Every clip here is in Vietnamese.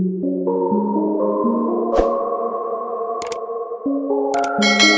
thank you.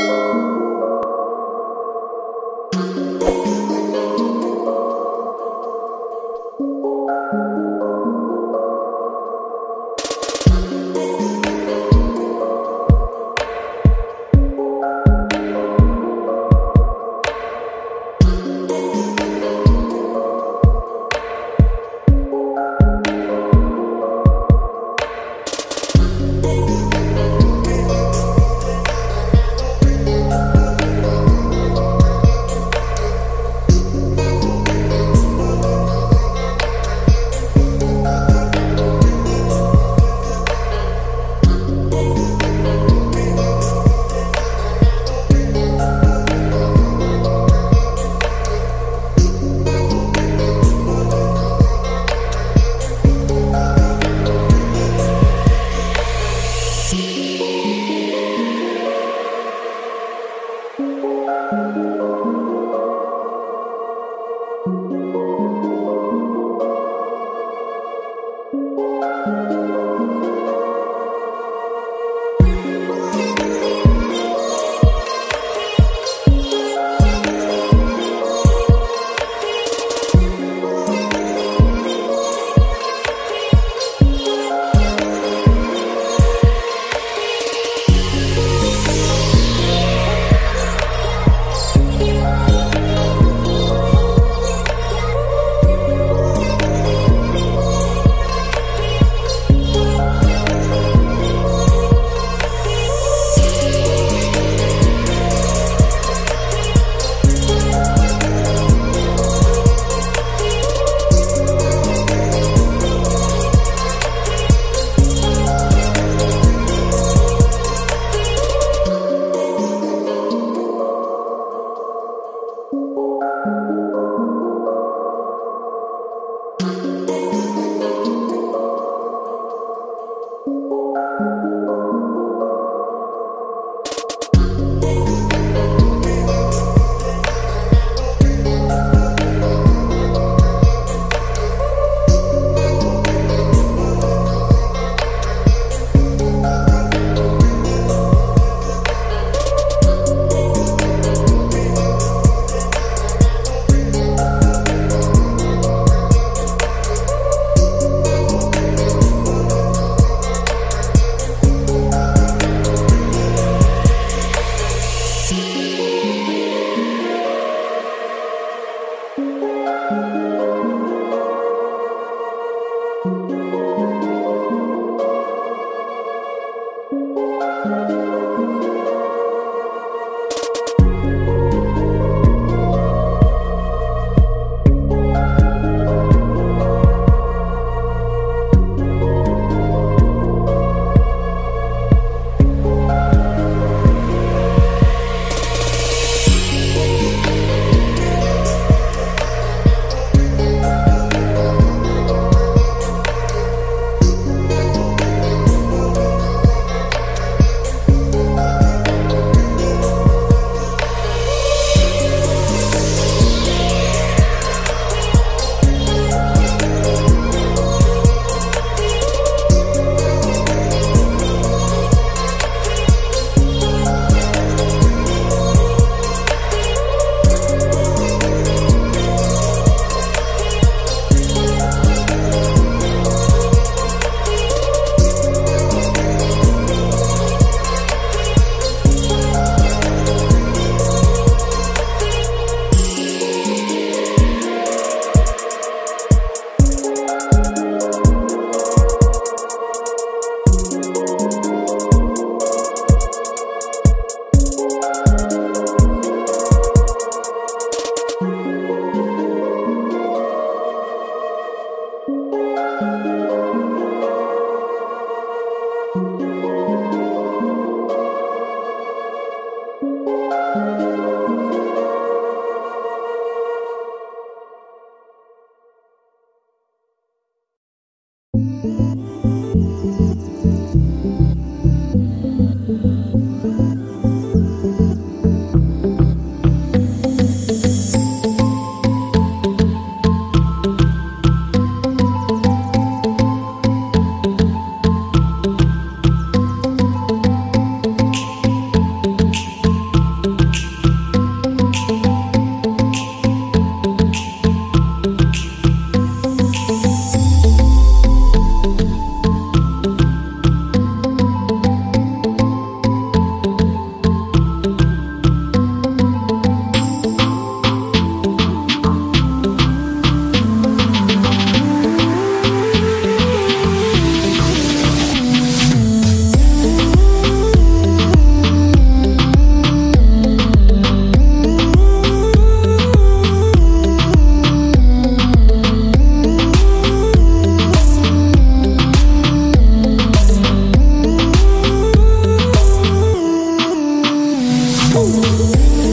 Ooh.